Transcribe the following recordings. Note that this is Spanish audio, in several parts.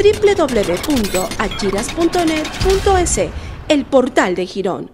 www.achiras.net.es, el portal de Girón.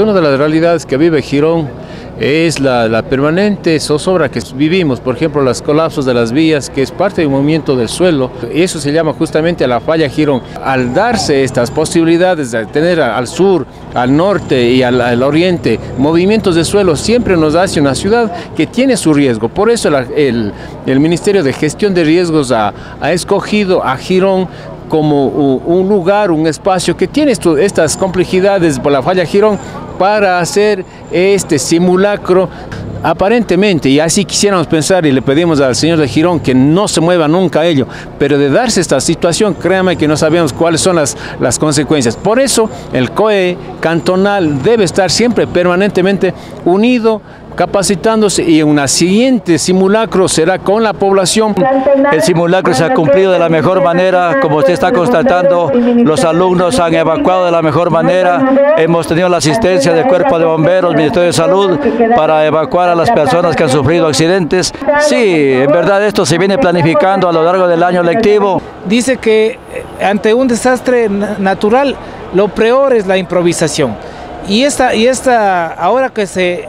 Una de las realidades que vive Girón es la, permanente zozobra que vivimos, por ejemplo, los colapsos de las vías, que es parte del movimiento del suelo. Eso se llama justamente la falla Girón. Al darse estas posibilidades de tener al sur, al norte y al, oriente movimientos de suelo, siempre nos hace una ciudad que tiene su riesgo. Por eso el, Ministerio de Gestión de Riesgos ha, ha escogido a Girón como un lugar, un espacio que tiene estas complejidades por la falla Girón para hacer este simulacro aparentemente, y así quisiéramos pensar y le pedimos al señor de Girón que no se mueva nunca a ello, pero de darse esta situación, créame que no sabemos cuáles son las, las consecuencias. Por eso el COE cantonal debe estar siempre permanentemente unido capacitándose y en una siguiente simulacro será con la población. El simulacro se ha cumplido de la mejor manera, como usted está constatando, los alumnos han evacuado de la mejor manera, hemos tenido la asistencia del Cuerpo de Bomberos, Ministerio de Salud, para evacuar a las personas que han sufrido accidentes. Sí, en verdad esto se viene planificando a lo largo del año lectivo. Dice que eh, ante un desastre natural, lo peor es la improvisación. Y esta, y esta ahora que se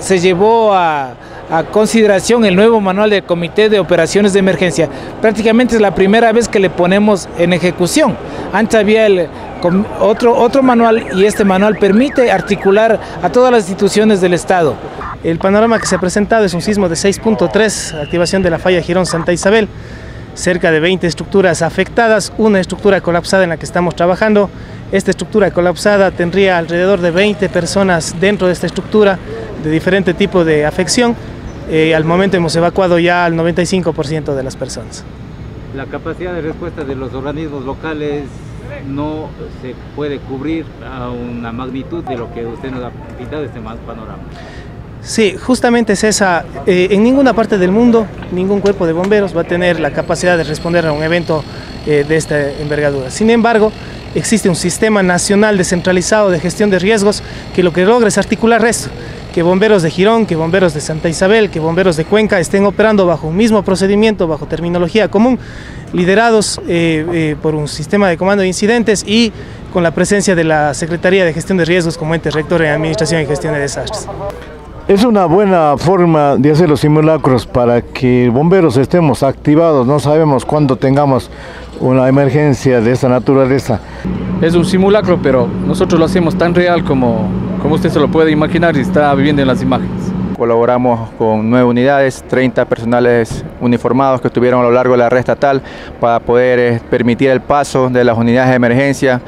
se llevó a, consideración el nuevo manual del Comité de Operaciones de Emergencia. Prácticamente es la primera vez que le ponemos en ejecución. Antes había el, otro, otro manual y este manual permite articular a todas las instituciones del Estado. El panorama que se ha presentado es un sismo de 6.3, activación de la falla Girón Santa Isabel, cerca de 20 estructuras afectadas, una estructura colapsada en la que estamos trabajando. Esta estructura colapsada tendría alrededor de 20 personas dentro de esta estructura, de diferente tipo de afección. Eh, al momento hemos evacuado ya al 95% de las personas. La capacidad de respuesta de los organismos locales no se puede cubrir a una magnitud de lo que usted nos ha pintado este panorama. Sí, justamente es esa. Eh, en ninguna parte del mundo, ningún cuerpo de bomberos va a tener la capacidad de responder a un evento eh, de esta envergadura. Sin embargo, existe un sistema nacional descentralizado de gestión de riesgos que lo que logra es articular esto que bomberos de Girón, que bomberos de Santa Isabel, que bomberos de Cuenca estén operando bajo un mismo procedimiento, bajo terminología común, liderados eh, eh, por un sistema de comando de incidentes y con la presencia de la Secretaría de Gestión de Riesgos como ente rector en Administración y Gestión de Desastres. Es una buena forma de hacer los simulacros para que bomberos estemos activados, no sabemos cuándo tengamos una emergencia de esta naturaleza. Es un simulacro, pero nosotros lo hacemos tan real como, como usted se lo puede imaginar y está viviendo en las imágenes. Colaboramos con nueve unidades, 30 personales uniformados que estuvieron a lo largo de la red estatal para poder eh, permitir el paso de las unidades de emergencia.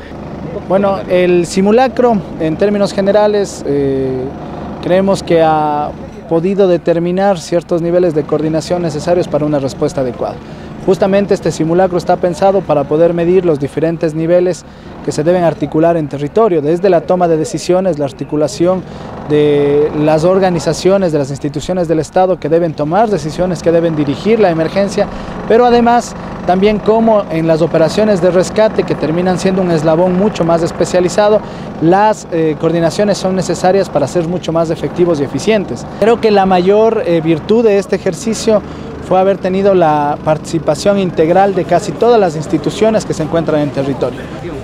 Bueno, el simulacro en términos generales eh, creemos que ha podido determinar ciertos niveles de coordinación necesarios para una respuesta adecuada. Justamente este simulacro está pensado para poder medir los diferentes niveles que se deben articular en territorio, desde la toma de decisiones, la articulación de las organizaciones, de las instituciones del Estado que deben tomar decisiones, que deben dirigir la emergencia, pero además también como en las operaciones de rescate que terminan siendo un eslabón mucho más especializado, las eh, coordinaciones son necesarias para ser mucho más efectivos y eficientes. Creo que la mayor eh, virtud de este ejercicio fue haber tenido la participación integral de casi todas las instituciones que se encuentran en territorio.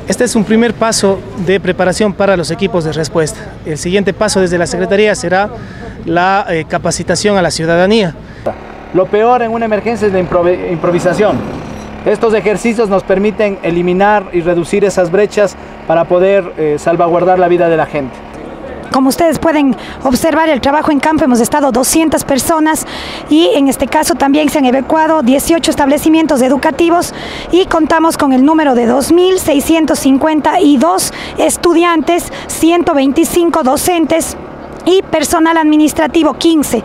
Este es un primer paso de preparación para los equipos de respuesta. El siguiente paso desde la Secretaría será la eh, capacitación a la ciudadanía. Lo peor en una emergencia es la improvisación. Estos ejercicios nos permiten eliminar y reducir esas brechas para poder eh, salvaguardar la vida de la gente. Como ustedes pueden observar, el trabajo en campo hemos estado 200 personas y en este caso también se han evacuado 18 establecimientos educativos y contamos con el número de 2.652 estudiantes, 125 docentes y personal administrativo 15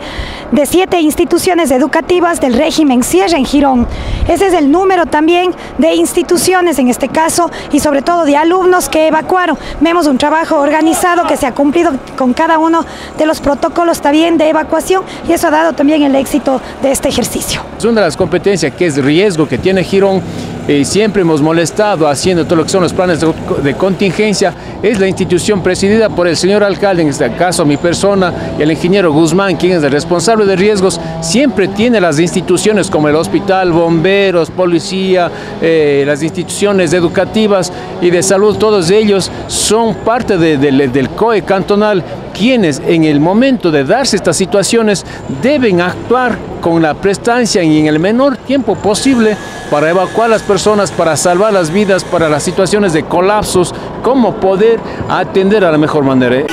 de siete instituciones educativas del régimen Sierra en Girón. Ese es el número también de instituciones en este caso y sobre todo de alumnos que evacuaron. Vemos un trabajo organizado que se ha cumplido con cada uno de los protocolos también de evacuación y eso ha dado también el éxito de este ejercicio. Es una de las competencias que es riesgo que tiene Girón y siempre hemos molestado haciendo todo lo que son los planes de, contingencia, es la institución presidida por el señor alcalde, en este caso mi persona, y el ingeniero Guzmán, quien es el responsable de riesgos, siempre tiene las instituciones como el hospital, bomberos, policía, eh, las instituciones educativas y de salud, todos ellos son parte de, de, del COE cantonal, quienes en el momento de darse estas situaciones deben actuar con la prestancia y en el menor tiempo posible para evacuar a las personas, para salvar las vidas, para las situaciones de colapsos, cómo poder atender a la mejor manera.